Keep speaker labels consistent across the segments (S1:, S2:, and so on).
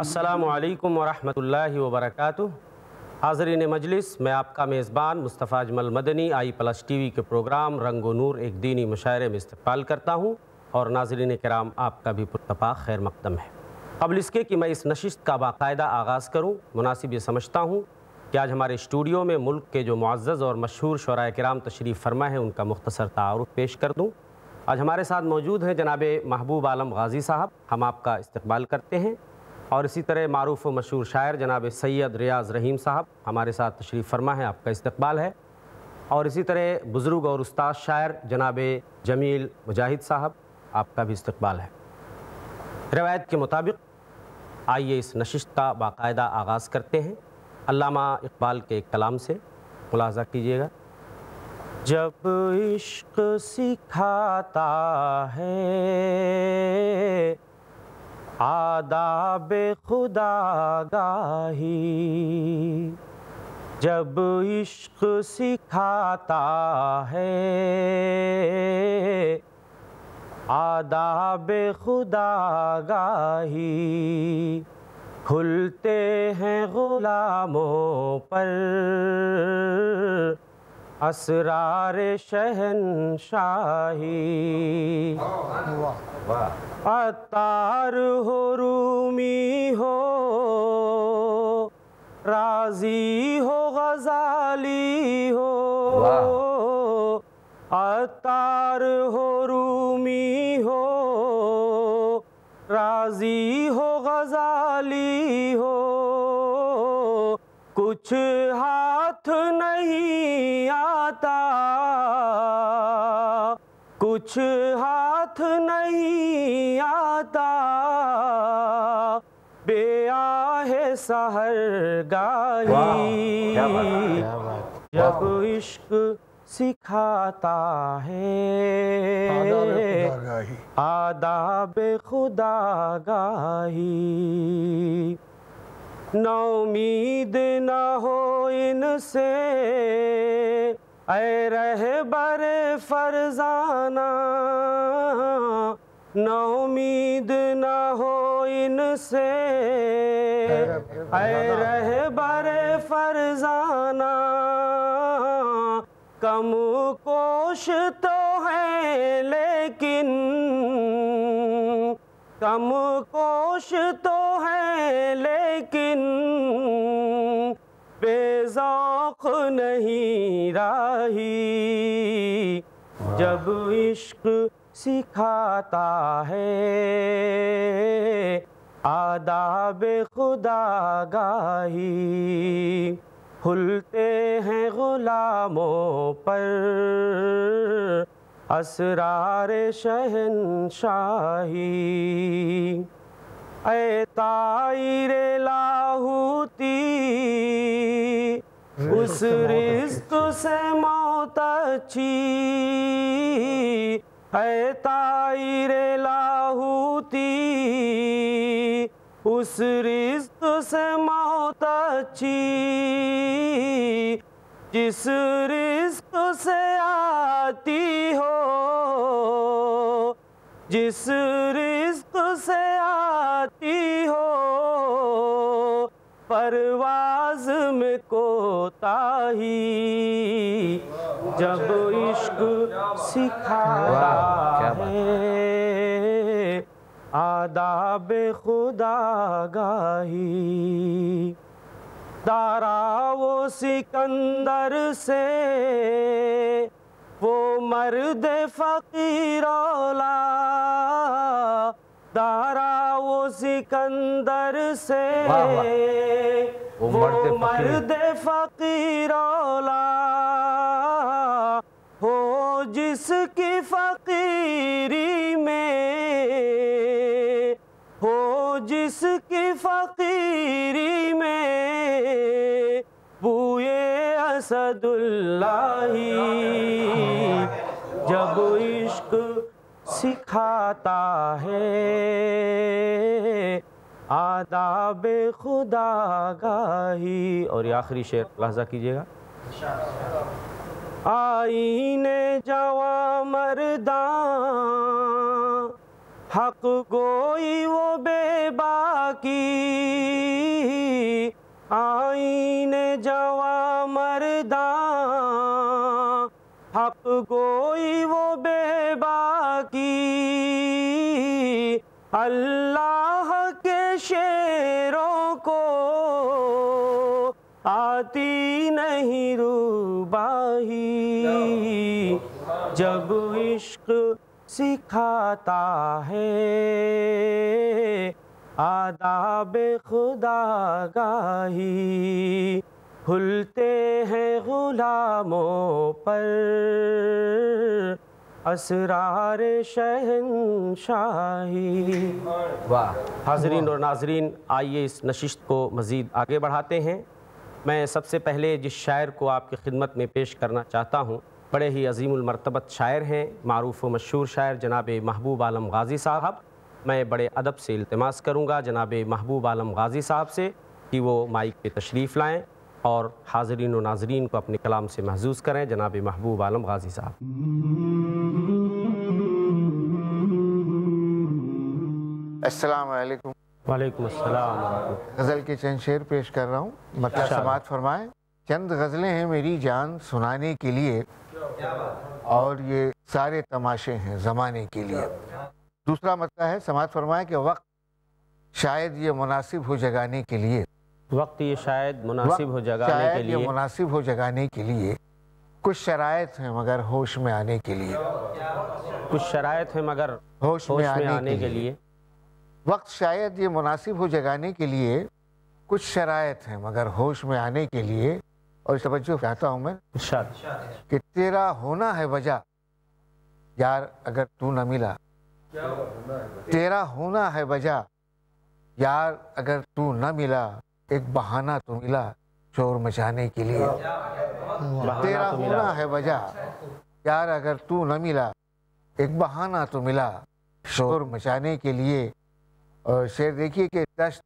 S1: असलकम वरहमल वबरक हाजरीन मजलिस, मैं आपका मेज़बान Mustafa Ajmal Madani, I plus T V के प्रोग्राम रंग नूर एक दीनी मुशायरे में इस्तबाल करता हूँ और नाजरीन कराम, आपका भी पुरतपा खैर मकदम है। कबल इसके कि मैं इस नशिस्त का बाकायदा आगाज़ करूँ, मुनासिब ये समझता हूँ कि आज हमारे स्टूडियो में मुल्क के जो मुआज़ और मशहूर शराय कराम तशरीफ़ फरमा है, उनका मुख्तसर तारफ़ पेश कर दूँ। आज हमारे साथ मौजूद हैं जनाब महबूब आलम गाज़ी साहब। हम आपका इस्तबाल करते हैं और इसी तरह मरूफ मशहूर शायर जनाब सैयद रियाज रहीम साहब हमारे साथ तशरीफ़ फरमा है, आपका इस्तबाल है। और इसी तरह बुज़ुर्ग और उस्ताद शायर जनाब जमील मुजाहिद साहब, आपका भी इस्तबाल है। रवायत के मुताबिक आइए इस नशिश का बाकायदा आगाज़ करते हैं। अल्लामा इकबाल के कलाम से मुलाजा कीजिएगा। जब इश्क सिखाता है, आदाब खुदा गाही। जब इश्क सिखाता है, आदाब खुदा गाही। खुलते हैं गुलामों पर असरार शहनशाही। अतार हो रूमी हो, राज़ी हो, गजाली हो। अतार हो रूमी हो, राज़ी हो, गजाली हो। कुछ हाथ नहीं आता। कुछ हाथ नहीं आता। बेआ है सहर गाही। जब इश्क सिखाता है। आदाब खुदा गाही। नौमीद न हो इनसे। ऐ रह बर फरजाना। नौमीद न हो इनसे। रह बर फरजाना। कम कोश तो है, लेकिन कम कोश तो है लेकिन बेजौक नहीं राही। जब इश्क सिखाता है आदाब खुदा गाही। खुलते हैं गुलामों पर असरार शहनशाही ए तायर लाहूती, उस रिश्क से मौत अच्छी है तायर लाहूती, उस रिश्क से मौत अच्छी, जिस रिश्क से आती हो जिस रिश्क से आती हो परवाज में कोताही जब इश्क सिखाता है। आदाब खुदा गाही दारा वो सिकंदर से वो मर्द फ़कीरौला दारा वो सिकंदर से
S2: वो मर्द
S1: फ़कीरौला हो जिसकी फ़कीरी में हो जिसकी फ़कीरी असदुल्लाही जब इश्क सिखाता है, आदाब खुदा गाही। और ये आखिरी शेर, लहजा कीजिएगा। आईने जवा मरदा, हक गोई वो बेबाकी। आईने जवा मरदा हक गोई वो बेबाकी। अल्लाह के शेरों को आती नहीं रूबाही। जब इश्क सिखाता है आदाब खुदा गाही खुलते हैं गुलामों पर। असरार शहनशाही
S2: वाह,
S1: हाजरीन और नाजरीन, आइए इस नशिस्त को मज़ीद आगे बढ़ाते हैं। मैं सबसे पहले जिस शायर को आपकी खिदमत में पेश करना चाहता हूँ, बड़े ही अजीमरतबत शायर हैं, मरूफ व मशहूर शायर जनाब महबूब आलम गाज़ी साहब। मैं बड़े अदब से इल्तमास करूँगा जनाब महबूब आलम गाज़ी साहब से कि वो माइक पे तशरीफ़ लाएँ और हाजरीन व नाजरीन को अपने कलाम से महजूज करें जनाब महबूब आलम गाज़ी साहब।
S3: अस्सलाम वालेकुम गज़ल के चंद शेर पेश कर रहा हूँ। मतलब
S1: अच्छा।
S3: समात फरमाएँ चंद गज़लें हैं मेरी जान सुनाने के लिए और ये सारे तमाशे हैं ज़माने के लिए। दूसरा मतलब है समाज फरमाए कि वक्त शायद ये मुनासिब हो जगाने के लिए।
S1: वक्त ये शायद मुनासिब हो जगाने के लिए।
S3: मुनासिब हो जगाने के लिए। कुछ शराइत हैं मगर होश में आने के लिए।
S1: कुछ शराय है मगर
S3: होश
S1: होश
S3: में
S1: में
S3: आने,
S1: आने के लिए।
S3: वक्त शायद ये मुनासिब हो जगाने के लिए कुछ शराइत हैं मगर होश में आने के लिए। और तवज्जो चाहता हूँ मैं कि तेरा होना है वजह। यार अगर तू ना मिला तेरा होना है वजह। यार, अगर तू न मिला, एक बहाना तो मिला शोर मचाने के लिए। तेरा होना है वजह। यार, अगर तू न मिला, एक बहाना तो मिला शोर मचाने के लिए। और शेर देखिए कि दस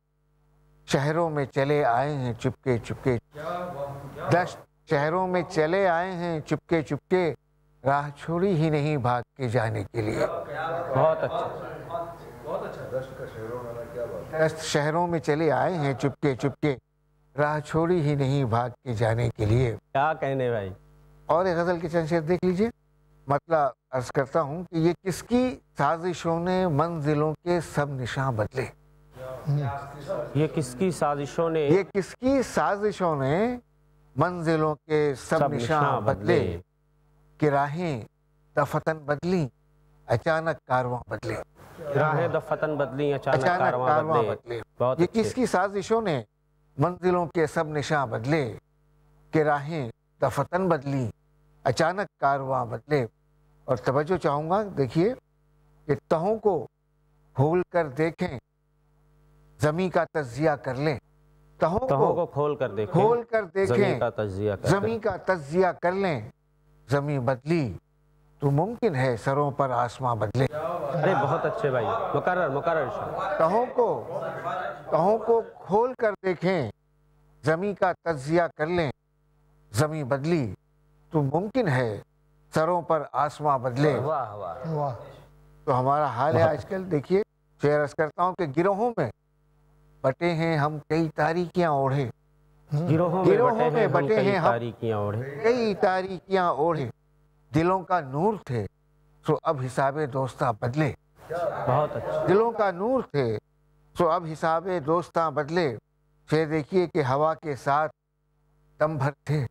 S3: शहरों में चले आए हैं चुपके चुपके दस शहरों में चले आए हैं चुपके चुपके राह छोड़ी ही नहीं भाग के जाने के लिए।
S1: बहुत अच्छा।
S3: दस शहरों में चले आए हैं चुपके चुपके राह छोड़ी ही नहीं भाग के जाने के लिए।
S1: क्या कहने भाई?
S3: और एक गज़ल के चंद शेर देख लीजिए। मतलब अर्ज़ करता हूँ कि ये किसकी साजिशों ने मंजिलों के सब निशान बदले?
S1: ये किसकी साजिशों ने?
S3: ये किसकी साजिशों ने मंजिलों के सब,
S1: सब
S3: बदले?
S1: बदले।
S3: कि राहें दफतन बदली अचानक कारवां बदले।
S1: राहें दफतन बदली अचानक
S3: अचानक
S1: कारवां बदले। बहुत
S3: ये किसकी साजिशों ने मंजिलों के सब निशान बदले। कि राहें दफतन बदली अचानक कारवां बदले। और तवज्जो चाहूँगा देखिए कि तहों को खोल कर देखें जमी का तजिया कर लें। तहों
S1: तहों
S3: को
S1: को खोल कर देखें
S3: खोल कर देखें जमी का तजिया कर लें। जमी बदली तो मुमकिन है सरों पर आसमां बदले।
S1: अरे बहुत अच्छे भाई। मुकर्रर शाह।
S3: तहों को तहों को खोल कर देखें जमी का तजिया कर लें जमी बदली तो मुमकिन है सरों पर आसमां बदले।
S2: वाह वाह
S3: तो हमारा हाल है आजकल देखिए शेयर करता हूँ कि गिरोहों में बटे हैं हम कई तारीकियाँ ओढ़े।
S1: गिरोहों में
S3: गिरोहों
S1: बटे हैं
S3: में
S1: हम
S3: बटे
S1: कई
S3: हैं हम।
S1: तारीकियाँ ओढ़े
S3: कई तारीकियाँ ओढ़े दिलों का नूर थे सो अब हिसाबे दोस्ता बदले।
S1: बहुत अच्छे।
S3: दिलों का नूर थे सो अब हिसाबे दोस्ता बदले। फिर देखिए कि हवा के साथ दम भर थे।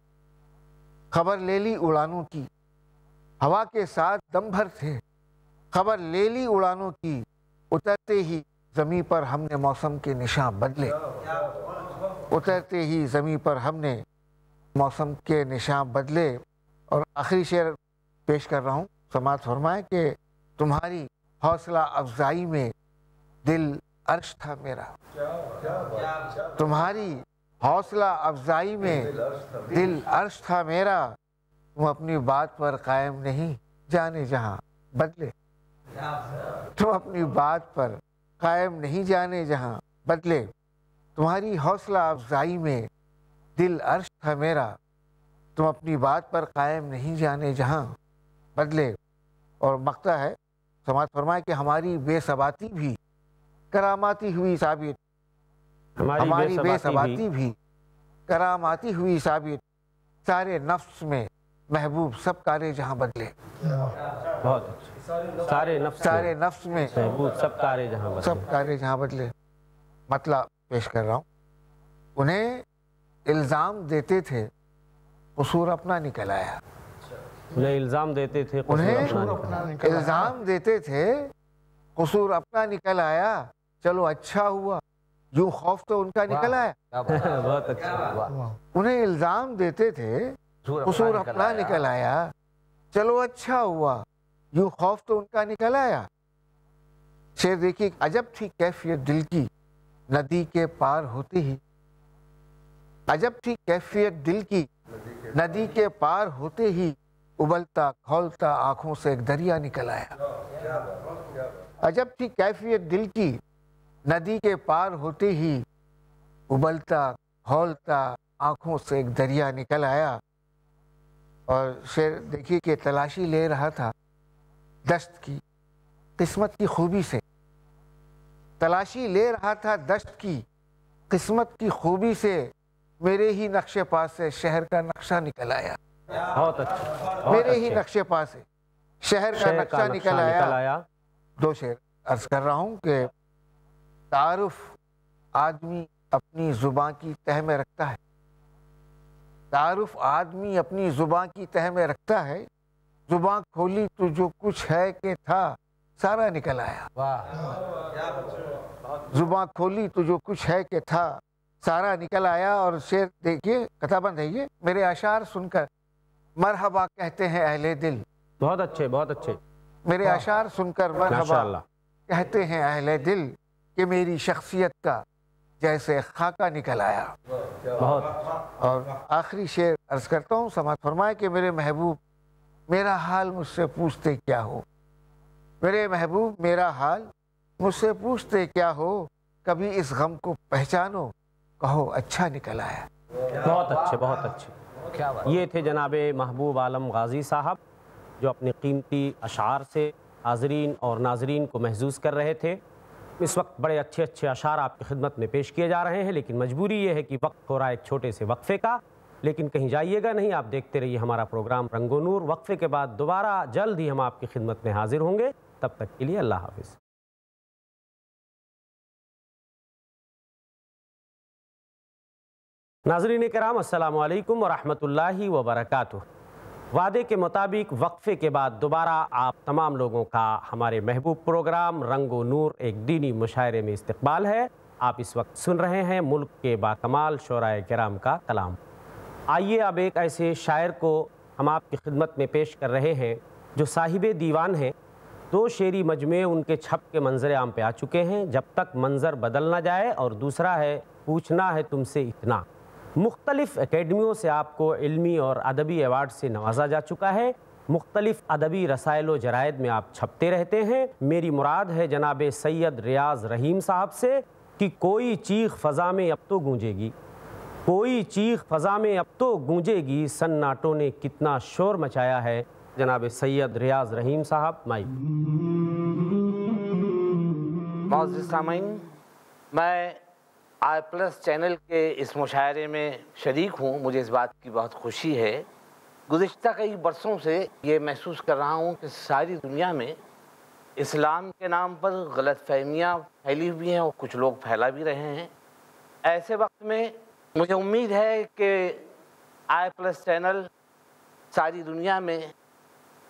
S3: खबर ले ली उड़ानों की हवा के साथ दम भर थे। खबर ले ली उड़ानों की उतरते ही जमी पर हमने मौसम के निशान बदले। उतरते ही जमी पर हमने मौसम के निशान बदले और आखिरी शेर पेश कर रहा हूँ। समाज फरमाए कि तुम्हारी हौसला अफजाई में दिल अर्श था मेरा। तुम्हारी हौसला अफजाई में दिल अर्श था मेरा। तुम अपनी बात पर कायम नहीं, जाने जहाँ बदले। तुम अपनी बात पर कायम नहीं, जाने जहाँ बदले। तुम्हारी हौसला अफजाई में दिल अर्श था मेरा। तुम अपनी बात पर कायम नहीं जाने जहाँ बदले और मकता है समाज फरमाए कि हमारी बेसबाती भी करामाती हुई साबित हमारी बेसबाती भी करामाती हुई साबित सारे नफ्स में महबूब सब कारे जहाँ बदले
S1: बहुत अच्छा। सारे नफ्स
S3: सारे नफ्स में
S1: महबूब सब कारे जहाँ बदले
S3: सब कारे जहाँ बदले मतलब पेश कर रहा हूँ। उन्हें इल्ज़ाम देते थे कसूर अपना निकल आया।
S1: उन्हें इल्ज़ाम देते थे
S3: उन्हें इल्ज़ाम देते थे कसूर अपना निकल आया। चलो अच्छा हुआ। यूँ खौफ तो उनका निकल आया।
S1: बहुत अच्छा।
S3: उन्हें इल्ज़ाम देते थे कसूर अपना निकल आया। चलो अच्छा हुआ। यूँ खौफ तो उनका निकल आया। शेर देखिए अजब थी कैफियत दिल की। नदी के पार होते ही अजब थी कैफियत दिल की। नदी के पार होते ही उबलता, खौलता आँखों से एक दरिया निकल आया। अजब थी कैफियत दिल की। नदी के पार होते ही उबलता, खौलता आँखों से एक दरिया निकल आया। और शेर देखिए कि तलाशी ले रहा था। दस्त की, किस्मत की खूबी से। तलाशी ले रहा था दश्त की किस्मत की खूबी से मेरे ही नक्शे पास से शहर का नक्शा निकल आया।
S1: बहुत अच्छा
S3: मेरे ही। नक्शे पास से शहर का नक्शा निकल आया। दो शेर अर्ज़ कर रहा हूँ कि तारुफ आदमी अपनी ज़ुबान की तह में रखता है। तारुफ आदमी अपनी ज़ुबान की तह में रखता है। ज़ुबान खोली तो जो कुछ है कि था सारा निकल आया। ज़ुबान खोली तो जो कुछ है के था सारा निकल आया और शेर देखिए कथाबंद है ये मेरे अशार सुनकर मरहबा कहते हैं अहले दिल।
S1: बहुत अच्छे बहुत अच्छे।
S3: मेरे अशार सुनकर मरहबा कहते हैं अहले दिल कि मेरी शख्सियत का जैसे खाका निकल आया।
S1: बहुत।
S3: और आखिरी शेर अर्ज़ करता हूँ समाज फरमाए कि मेरे महबूब मेरा हाल मुझसे पूछते क्या हो? मेरे महबूब, मेरा हाल, मुझसे पूछते क्या हो? कभी इस गम को पहचानो? कहो अच्छा निकल आया।
S1: बहुत अच्छे बहुत अच्छे। ये थे जनाब महबूब आलम गाजी साहब, जो अपने कीमती अशार से हाजरीन और नाजरीन को महजूज कर रहे थे। इस वक्त बड़े अच्छे अच्छे अशार आपकी खिदमत में पेश किए जा रहे हैं, लेकिन मजबूरी ये है कि वक्त हो रहा है एक छोटे से वक्फे का। लेकिन कहीं जाइएगा नहीं, आप देखते रहिए हमारा प्रोग्राम रंगो नूर। वक्फे के बाद दोबारा जल्द ही हम आपकी खिदमत में हाजिर होंगे। तब तक के लिए अल्लाह हाफिज़। नाजरीन कराम अस्सलाम वालेकुम वरहमतुल्लाहि वबरकातुह। वादे के मुताबिक वक्फे के बाद दोबारा आप तमाम लोगों का हमारे महबूब प्रोग्राम रंगो नूर एक दीनी मुशायरे में इस्तकबाल है। आप इस वक्त सुन रहे हैं मुल्क के बाकमाल शराय कराम का कलाम। आइए अब एक ऐसे शायर को हम आपकी खिदमत में पेश कर रहे हैं, जो साहिब दीवान हैं। दो शेरी मजमे उनके छप के मंजर आम पे आ चुके हैं। जब तक मंजर बदल ना जाए और दूसरा है, पूछना है तुमसे इतना। मुख्तलिफ़ अकेडमियों से आपको इल्मी और अदबी अवार्ड से नवाजा जा चुका है। मुख्तलिफ़ अदबी रसायल व जरायद में आप छपते रहते हैं। मेरी मुराद है जनाब सैयद रियाज रहीम साहब से कि कोई चीख फ़ज़ा में अब तो गूंजेगी। कोई चीख फ़ज़ा में अब तो गूंजेगी। सन्नाटों ने कितना शोर मचाया है। जनाब सैयद रियाज रहीम साहब, माइक।
S2: सामीन, मैं आई प्लस चैनल के इस मुशायरे में शरीक हूँ। मुझे इस बात की बहुत खुशी है। गुज्त कई बरसों से ये महसूस कर रहा हूँ कि सारी दुनिया में इस्लाम के नाम पर गलत फहमियाँ फैली हुई हैं और कुछ लोग फैला भी रहे हैं। ऐसे वक्त में मुझे उम्मीद है कि आई प्लस चैनल सारी दुनिया में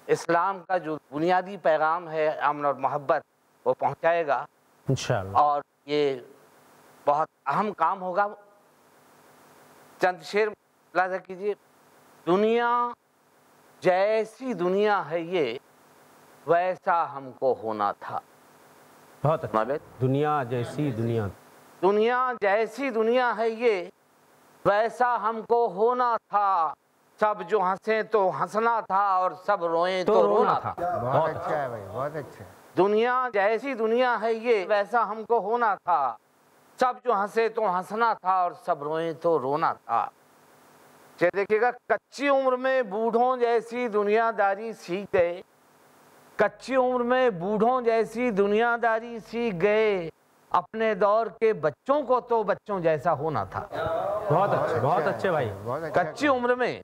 S2: इस्लाम का जो बुनियादी पैगाम है अमन और मोहब्बत वो पहुँचाएगा।
S1: इंशाल्लाह।
S2: और ये बहुत अहम काम होगा। चंद शेर लाजा कीजिए। दुनिया जैसी दुनिया है ये वैसा हमको होना था।
S1: बहुत अच्छा। दुनिया जैसी दुनिया।
S2: दुनिया जैसी दुनिया है ये वैसा हमको होना था। सब जो हंसे तो हंसना था और सब रोए तो, तो रोना था।
S3: बहुत अच्छा है भाई बहुत अच्छा
S2: दुनिया जैसी दुनिया है ये वैसा हमको होना था। सब जो हंसे तो हंसना था और सब रोए तो रोना था। चे देखिएगा कच्ची उम्र में बूढ़ों जैसी दुनियादारी सीख गए। कच्ची उम्र में बूढ़ों जैसी दुनियादारी सीख गए। अपने दौर के बच्चों को तो बच्चों जैसा होना था।
S1: बहुत अच्छे बहुत अच्छे भाई।
S3: बहुत अच्छा
S2: कच्ची उम्र में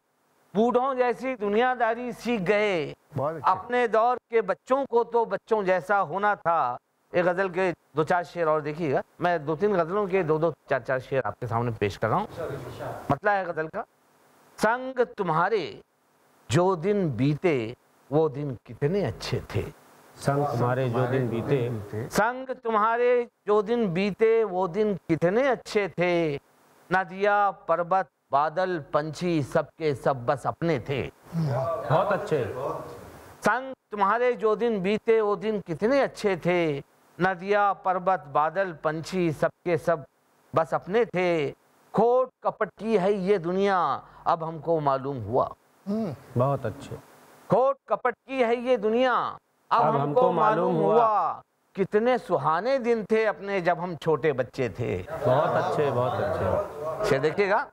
S2: बूढ़ों जैसी दुनियादारी सीख गए। अपने दौर के बच्चों को तो बच्चों जैसा होना था। एक गज़ल के दो चार शेर और देखिएगा। मैं दो तीन गजलों के दो दो चार चार शेर आपके सामने पेश कर रहा हूँ। मतलब है गज़ल का संग तुम्हारे जो दिन बीते वो दिन कितने अच्छे थे।
S1: संग तुम्हारे जो दिन बीते।
S2: संग तुम्हारे जो दिन बीते वो दिन कितने अच्छे थे। नदिया पर्वत बादल पंछी सबके सब बस अपने थे।
S1: बहुत अच्छे।
S2: संग तुम्हारे जो दिन बीते वो दिन कितने अच्छे थे। नदिया पर्वत बादल पंछी सबके सब बस अपने थे। खोट कपट की है ये दुनिया अब हमको मालूम हुआ।
S1: बहुत अच्छे।
S2: खोट कपट की है ये दुनिया अब,
S1: अब
S2: हमको मालूम हुआ। कितने सुहाने दिन थे अपने जब हम छोटे बच्चे थे।
S1: बहुत अच्छे बहुत अच्छे।
S2: देखिएगा।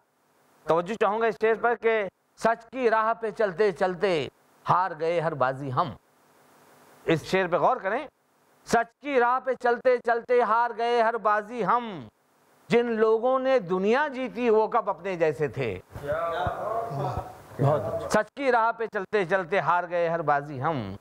S2: चाहूँगा इस शेर पर कि सच की राह पे चलते चलते हार गए हर बाजी हम। इस शेर पे गौर करें, सच की राह पे चलते चलते हार गए हर बाजी हम। जिन लोगों ने दुनिया जीती, वो कब अपने जैसे थे?
S1: बहुत
S2: सच की राह पे चलते चलते हार गए हर बाजी हम।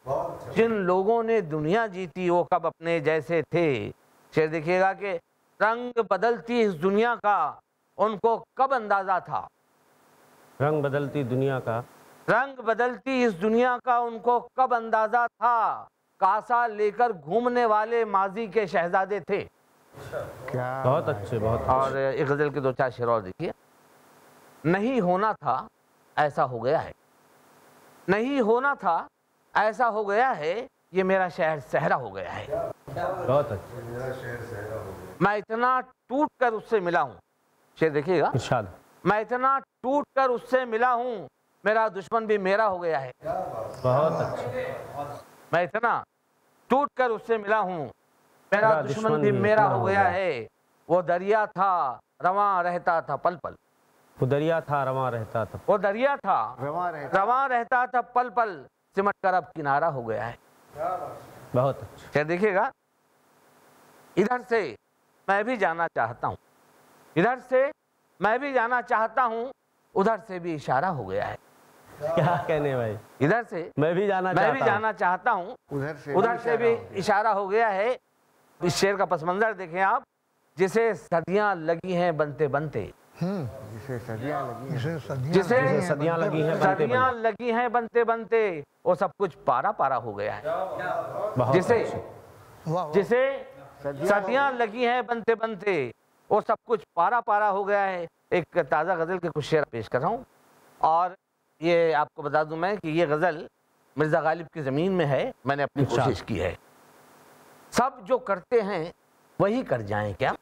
S2: जिन लोगों ने दुनिया जीती, वो कब अपने जैसे थे? शेर देखिएगा कि रंग बदलती इस दुनिया का, उनको कब अंदाज़ा था?
S1: रंग बदलती दुनिया का।
S2: रंग बदलती इस दुनिया का उनको कब अंदाज़ा था? कासा लेकर घूमने वाले माजी के शहजादे थे।
S3: क्या
S1: बहुत अच्छे बहुत अच्छे।
S2: और एक गज़ल के दो चार शेर और देखिए। नहीं होना था ऐसा हो गया है। नहीं होना था ऐसा हो गया है ये मेरा शहर सहरा हो गया है।
S1: बहुत अच्छे।
S2: मैं इतना टूट कर उससे मिला हूँ। शेर देखिएगा। मैं इतना टूट कर उससे मिला हूँ मेरा दुश्मन भी मेरा हो गया है।
S1: बहुत अच्छे।
S2: मैं इतना टूट कर उससे मिला हूँ मेरा दुश्मन भी मेरा हो गया है। वो दरिया था रवा रहता था पल पल
S1: वो दरिया था रवा रहता था।
S2: वो दरिया था
S3: रवा रहता
S2: रवा रहता था पल पल सिमट कर अब किनारा हो गया है।
S1: बहुत अच्छा।
S2: क्या देखिएगा इधर से मैं भी जाना चाहता हूँ। इधर से मैं भी जाना चाहता हूँ उधर से भी इशारा हो गया है
S1: क्या कहने भाई
S2: इधर से
S1: मैं भी जाना
S2: मैं भी
S1: चाहता हूँ।
S2: जाना चाहता हूँ
S3: उधर से
S2: उधर से भी
S3: इशारा हो गया।
S2: हो इस शेर का पस मंजर देखें आप जिसे सदियाँ लगी हैं बनते बनते
S3: जिसे सदियाँ लगी हैं।
S4: जिसे सदियाँ
S2: जिसे
S1: जिसे सदियाँ लगी हैं बनते बनते
S2: लगी हैं बनते बनते वो सब कुछ पारा पारा हो गया है जिसे
S4: वाह वाह।
S2: जिसे
S3: सदियाँ
S2: सदियाँ लगी हैं बनते बनते वो सब कुछ पारा पारा हो गया है एक ताज़ा गज़ल के कुछ शेर पेश कर रहा हूँ। और ये आपको बता दूँ मैं कि ये गज़ल मिर्ज़ा गालिब की ज़मीन में है मैंने अपनी
S1: अच्छा।
S2: कोशिश की है। सब जो करते हैं वही कर जाएँ क्या?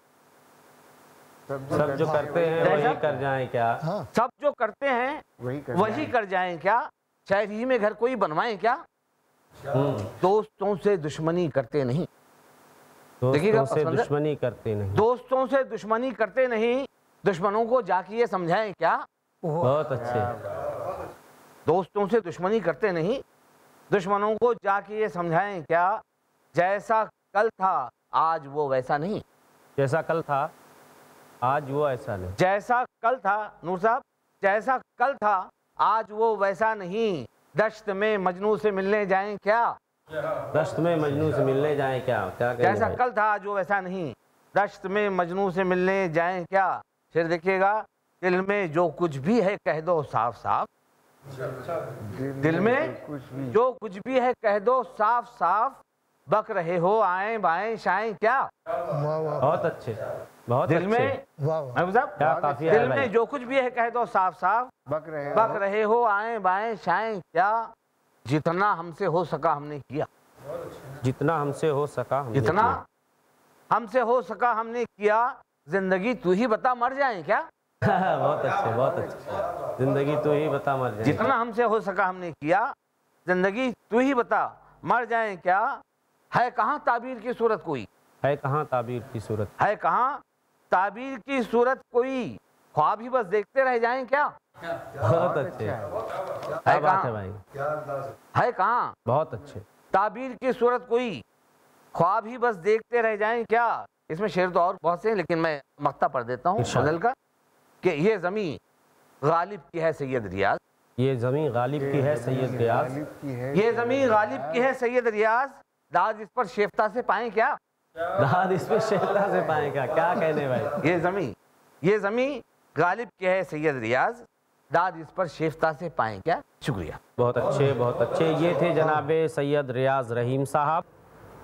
S1: सब जो करते हैं वही कर जाएँ क्या?
S4: हाँ।
S2: सब जो करते हैं
S3: वही कर
S2: वही कर जाएँ क्या? शायद ही में घर कोई बनवाएँ क्या?
S1: हम्म,
S2: दोस्तों से दुश्मनी करते नहीं।
S1: दोस्तों से दुश्मनी करते नहीं।
S2: दोस्तों से दुश्मनी करते नहीं दुश्मनों को जाके ये समझाएँ क्या?
S1: बहुत अच्छे।
S2: दोस्तों से दुश्मनी करते नहीं। दुश्मनों को जाके ये समझाएँ क्या? जैसा कल था आज वो वैसा नहीं।
S1: जैसा कल था आज वो ऐसा नहीं।
S2: जैसा कल था नूर साहब जैसा कल था आज वो वैसा नहीं। दश्त में मजनू से मिलने जाएँ क्या?
S1: दश्त में मजनू से मिलने जाएँ क्या? क्या
S2: जैसा कल था आज वो वैसा नहीं। दश्त में मजनू से मिलने जाएँ क्या? फिर देखिएगा दिल में जो कुछ भी है कह दो साफ़ साफ़। दिल में
S3: कुछ भी
S2: जो कुछ भी है कह दो साफ़ साफ़। बक रहे हो आए बाएँ शाएँ क्या?
S4: वाह वाह।
S1: बहुत अच्छे बहुत
S2: दिल
S1: अच्छे।
S2: में दिल में जो कुछ भी है कह दो साफ़ साफ़।
S3: बक रहे
S2: बक रहे हो आए बाएँ शाएँ क्या? जितना हमसे हो सका हमने किया।
S1: जितना हमसे हो सका
S2: जितना हमसे हो सका हमने किया। ज़िंदगी तू ही बता मर जाए क्या?
S1: बहुत अच्छे बहुत अच्छे। ज़िंदगी तो ही बता मर जाए।
S2: जितना हमसे हो सका हमने किया। ज़िंदगी तू ही बता मर जाए क्या? है कहाँ ताबीर की सूरत कोई?
S1: है कहाँ ताबीर की सूरत?
S2: है कहाँ ताबीर की सूरत कोई? ख्वाब ही बस देखते रह जाए क्या?
S1: बहुत अच्छे।
S2: है
S1: बात है
S2: कहाँ
S1: भाई।
S2: है कहाँ?
S1: बहुत अच्छे।
S2: ताबीर की सूरत कोई? ख्वाब ही बस देखते रह जाए क्या? इसमें शेर तो और बहुत से हैं लेकिन मैं मक्ता पढ़ देता हूँ
S1: इरशाद।
S2: का कि ये ज़मी गालिब की है सैयद रियाज।
S1: ये ज़मीन गालिब की है सैयद रियाज।
S2: ये ज़मी गालिब की है सैयद रियाज। दाद इस पर शेफ्ता से पाएँ क्या?
S1: दाद इस पर शेखता से पाएगा क्या? क्या कहने भाई?
S2: ये ज़मी ये ज़मी गालिब की है सैयद रियाज। दाद इस पर शेफ्ता से पाएँ क्या? शुक्रिया।
S1: बहुत अच्छे बहुत अच्छे। ये थे जनाब सैयद रियाज रहीम साहब।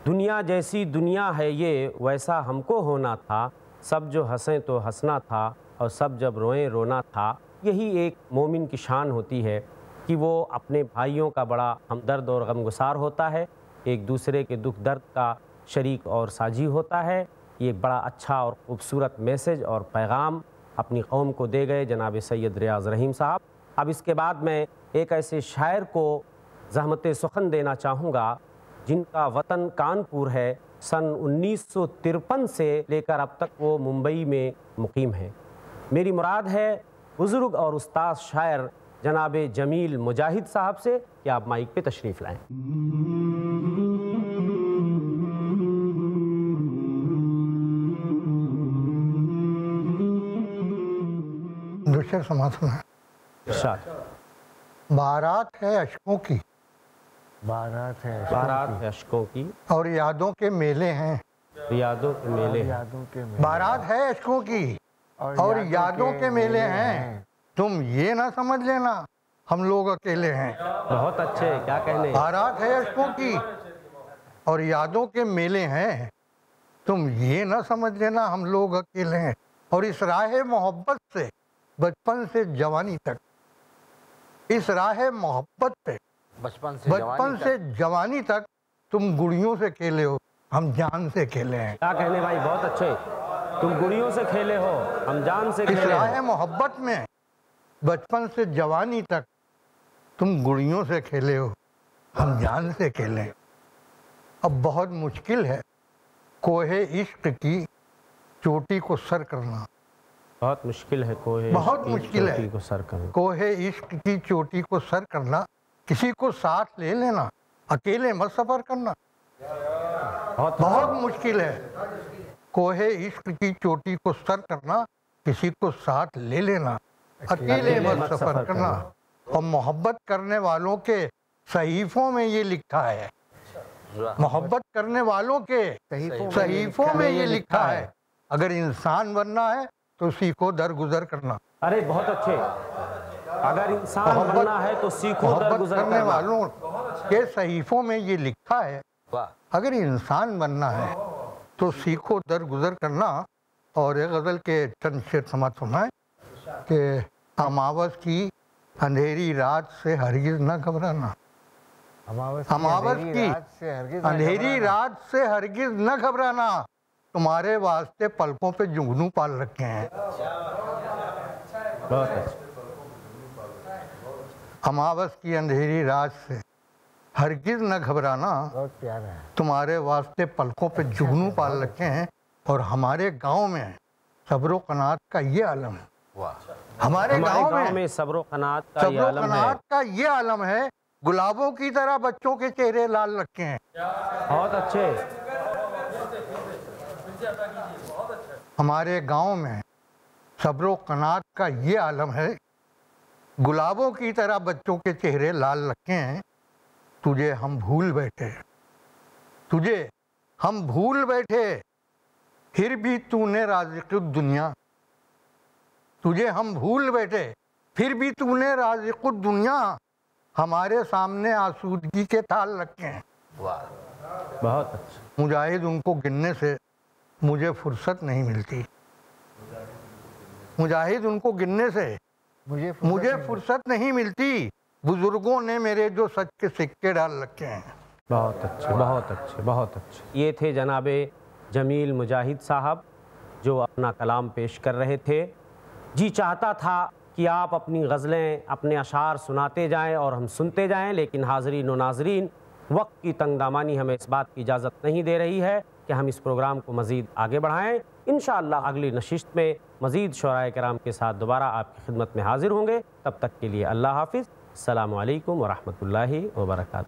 S1: दुनिया जैसी दुनिया है ये, वैसा हमको होना था। सब जो हंसें तो हंसना था और सब जब रोएँ रोना था। यही एक मोमिन की शान होती है कि वो अपने भाइयों का बड़ा हमदर्द और गमगुसार होता है। एक दूसरे के दुख दर्द का शरीक और साझी होता है। ये बड़ा अच्छा और ख़ूबसूरत मैसेज और पैगाम अपनी कौम को दे गए जनाब सैयद रियाज रहीम साहब। अब इसके बाद मैं एक ऐसे शायर को जहमत सुखन देना चाहूँगा जिनका वतन कानपुर है सन 1953 से लेकर अब तक वो मुंबई में मुकीम है। मेरी मुराद है बुज़ुर्ग और उस्ताद शायर जनाब जमील मुजाहिद साहब से कि आप माइक पे तशरीफ़ लाएँ।
S4: समाधि में बारात है अशकों की।
S3: बारात है
S1: बारात है अशकों की।
S4: और यादों के मेले हैं।
S1: यादों के मेले
S3: यादों के मेले
S4: बारात है अशकों की। और यादों के मेले हैं। तुम ये ना समझ लेना हम लोग अकेले हैं।
S1: बहुत अच्छे क्या कहने?
S4: बारात है अशकों की। और यादों के मेले हैं। तुम ये ना समझ लेना हम लोग अकेले हैं। और इस राह मोहब्बत से बचपन से जवानी तक। इस राह मोहब्बत से
S2: बचपन से
S4: बचपन
S2: जवानी
S4: से
S2: तक।
S4: जवानी तक तुम गुड़ियों से खेले हो हम जान से खेले हैं।
S1: क्या कहने भाई बहुत अच्छे। तुम गुड़ियों से खेले हो हम जान से खेले हो।
S4: मोहब्बत में बचपन से जवानी तक तुम गुड़ियों से खेले हो हम जान से खेले अब बहुत मुश्किल है कोहे इश्क की चोटी को सर करना।
S1: बहुत मुश्किल है कोहे
S4: बहुत मुश्किल है।
S1: को सर करना।
S4: कोहे इश्क की चोटी को सर करना। किसी को साथ ले लेना अकेले मत सफ़र करना।
S1: बहुत
S4: बहुत मुश्किल है। कोहे इश्क की चोटी को सर करना किसी को साथ ले लेना अकेले मत सफ़र करना। और मोहब्बत करने वालों के सहीफों में ये लिखा है। मोहब्बत करने वालों के सहीफों में ये लिखा है। अगर इंसान बनना है तो सीखो दर गुजर करना।
S1: अरे बहुत अच्छे। अगर इंसान
S4: मोहब्बत-
S1: बनना है तो सीखो
S4: करने वालों के सहीफों में ये लिखा है अगर इंसान बनना है तो सीखो दर गुजर करना। और एक गज़ल के चंद शेर समाज फरमाए कि अमावस की अंधेरी रात से हरगिज न घबराना।
S3: अमावस
S4: की अंधेरी रात से हरगिज न घबराना। तुम्हारे वास्ते पलकों पे जुगनू पाल रखे हैं।
S1: बहुत अच्छे।
S4: अमावस की अंधेरी रात से। हरगिज न घबराना।
S3: बहुत प्यारा है।
S4: तुम्हारे वास्ते पलकों पे जुगनू पाल रखे हैं और हमारे गाँव में सब्र कनात का ये आलम है।
S2: वाह।
S4: हमारे गाँव में
S1: में सब्र कनात का ये आलम है।
S4: कनात का ये आलम है। गुलाबों की तरह बच्चों के चेहरे लाल रखे हैं।
S1: बहुत अच्छे।
S4: हमारे गाँव में सब्र कनात का ये आलम है। गुलाबों की तरह बच्चों के चेहरे लाल रखे हैं। तुझे हम भूल बैठे तुझे हम भूल बैठे फिर भी तूने राजिक दुनिया। तुझे हम भूल बैठे फिर भी तूने राजिक दुनिया। हमारे सामने आसूदगी के थाल रखे हैं।
S2: वाह।
S1: बहुत अच्छे।
S4: मुजाहिद उनको गिनने से मुझे फुर्सत नहीं मिलती। मुजाहिद उनको गिनने से
S3: मुझे फुर्सत
S4: मुझे फुर्सत नहीं मिलती। बुज़ुर्गों ने मेरे जो सच के सिक्के डाल रखे हैं।
S1: बहुत अच्छे बहुत अच्छे बहुत अच्छे। ये थे जनाब जमील मुजाहिद साहब जो अपना कलाम पेश कर रहे थे। जी चाहता था कि आप अपनी गज़लें अपने अशार सुनाते जाएँ और हम सुनते जाएँ लेकिन हाजरीन व नाजरीन वक्त की तंगदामानी हमें इस बात की इजाज़त नहीं दे रही है कि हम इस प्रोग्राम को मज़ीद आगे बढ़ाएँ। इन अगली नशिस्त में मज़ीद शराय कराम के साथ दोबारा आपकी खिदमत में हाजिर होंगे। तब तक के लिए अल्लाह हाफिज़। अल्लाम वरहमल वर्का